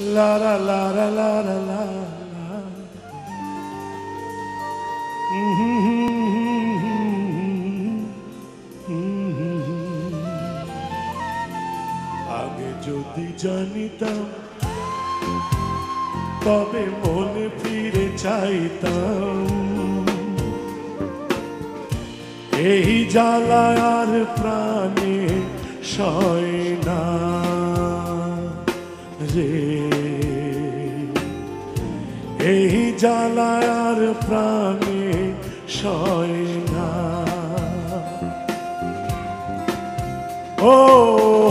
La la la la la la la. আগে যদি জানিতাম, তবে মনে ফিরে চাইতাম এই জ্বালা আর প্রাণে সয় না রে। এই জ্বালা আর প্রাণে সয় না। ও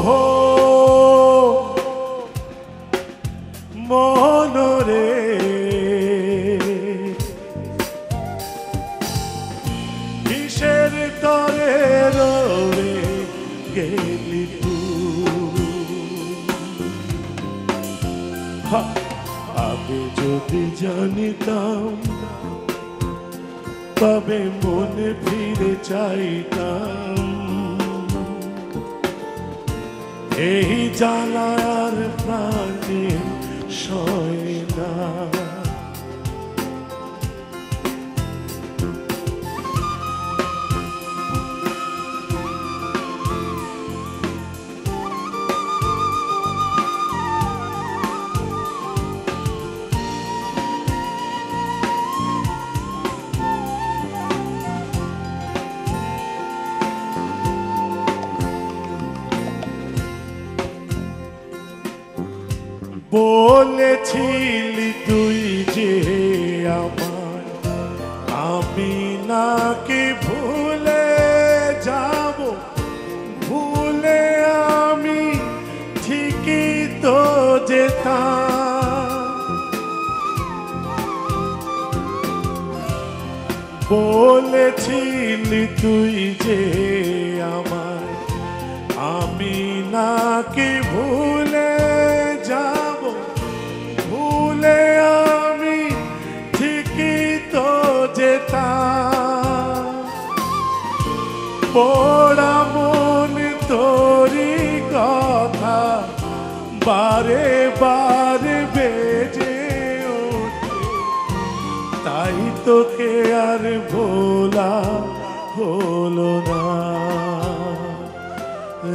হো মনরে কিসের তরে রে গেলি আগে যদি জানিতাম তবে মনে ফিরে চাইতাম। এই জ্বালার প্রাণে সয় বলেছিলি তুই যে আমার আমি নাকি ভুলে যাব? ভুলে আমি ঠিকই তো যেতাম। বলেছিলি তুই যে আমার আমি নাকি পোড়া মন তোরি কথা, বারে বারে বেজে ওঠে। তাই তোকে আর ভোলা হলো না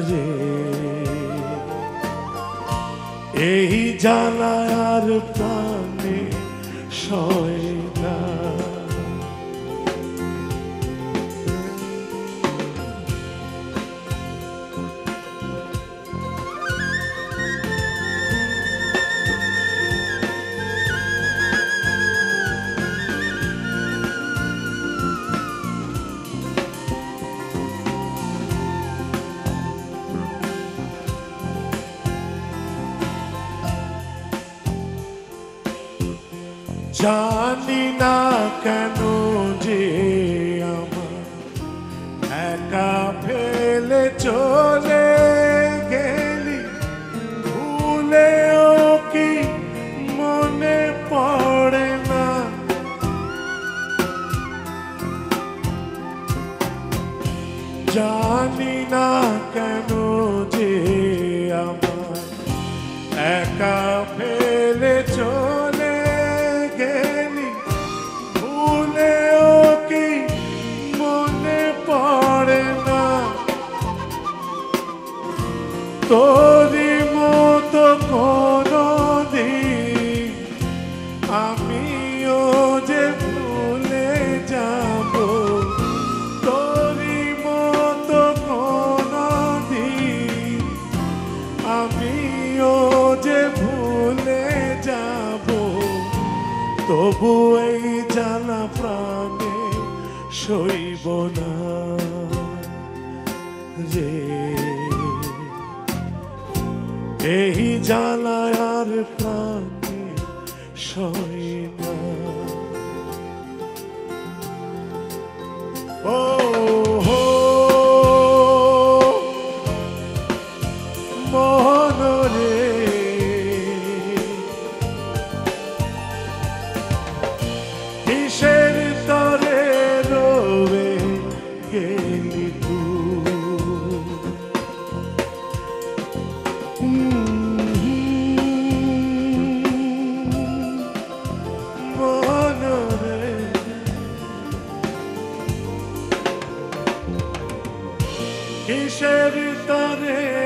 রে। এই জ্বালা আর প্রাণে সয় জানি না কেন যে আমার একা ফেলে চলে গেলি। ভুলেও কি মনে পড়ে না? জানি না কেন যে আমার একা সইব না রে এই জ্বালায় আর প্রাণে সই না। ও কিসের তারে রোলে গেলি